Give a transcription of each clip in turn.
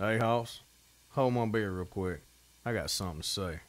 Hey, Hoss, hold my beer real quick. I got something to say.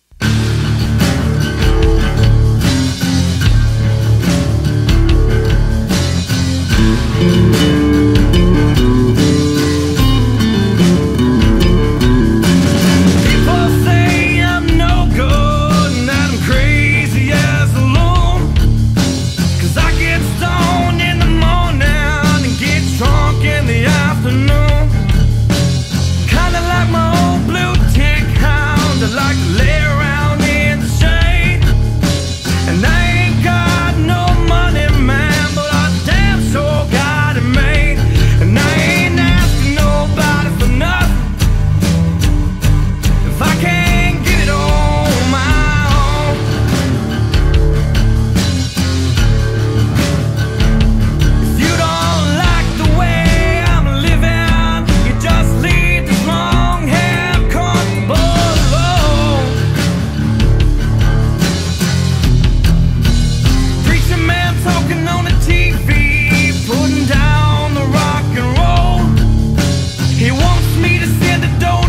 me to stand the don't